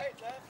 Right, left.